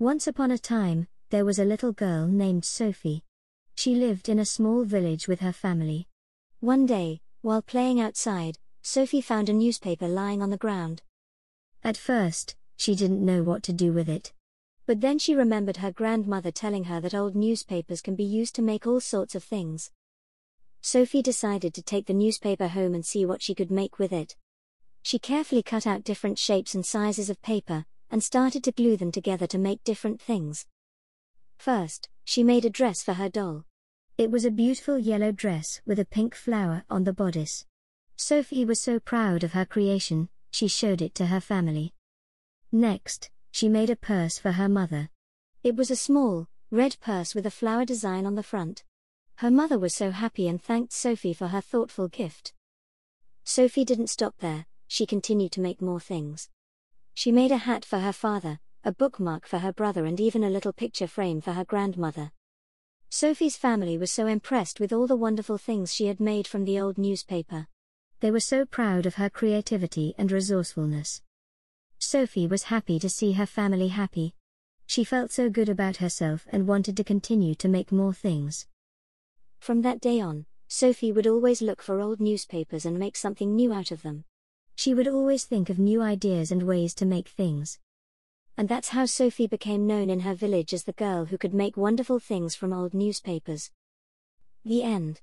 Once upon a time, there was a little girl named Sophie. She lived in a small village with her family. One day, while playing outside, Sophie found a newspaper lying on the ground. At first, she didn't know what to do with it. But then she remembered her grandmother telling her that old newspapers can be used to make all sorts of things. Sophie decided to take the newspaper home and see what she could make with it. She carefully cut out different shapes and sizes of paper, and started to glue them together to make different things. First, she made a dress for her doll. It was a beautiful yellow dress with a pink flower on the bodice. Sophie was so proud of her creation, she showed it to her family. Next, she made a purse for her mother. It was a small, red purse with a flower design on the front. Her mother was so happy and thanked Sophie for her thoughtful gift. Sophie didn't stop there, she continued to make more things. She made a hat for her father, a bookmark for her brother, and even a little picture frame for her grandmother. Sophie's family was so impressed with all the wonderful things she had made from the old newspaper. They were so proud of her creativity and resourcefulness. Sophie was happy to see her family happy. She felt so good about herself and wanted to continue to make more things. From that day on, Sophie would always look for old newspapers and make something new out of them. She would always think of new ideas and ways to make things. And that's how Sophie became known in her village as the girl who could make wonderful things from old newspapers. The end.